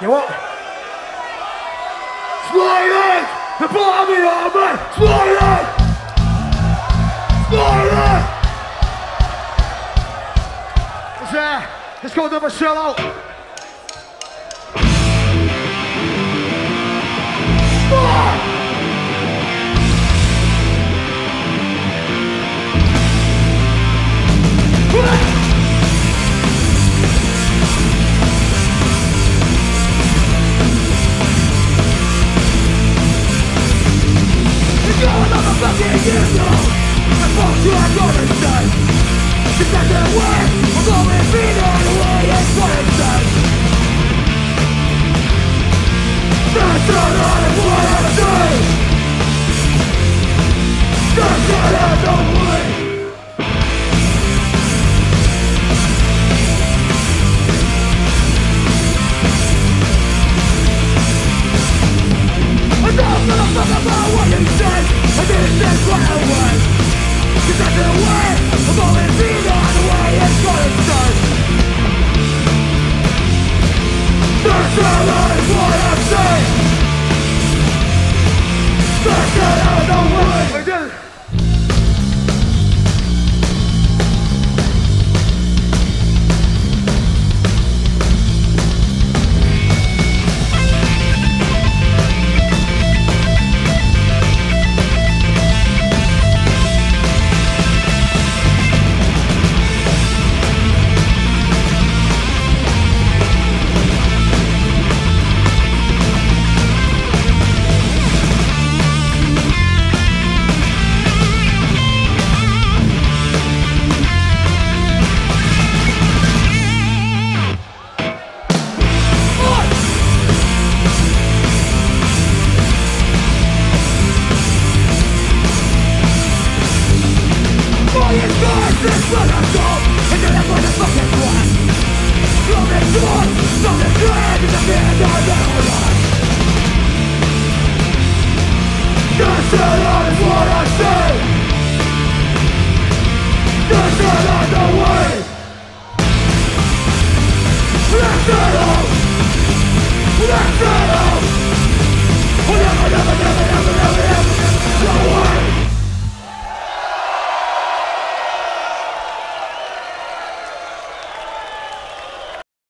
You what? Slide The bottom army. the armor! It's there. Let's go another sellout. Desde el web sobrevive That's what I know gonna go into the motherfucking glass Something good, something good is the end of the glass This alone is what I see This alone the way Let's settle Let's settle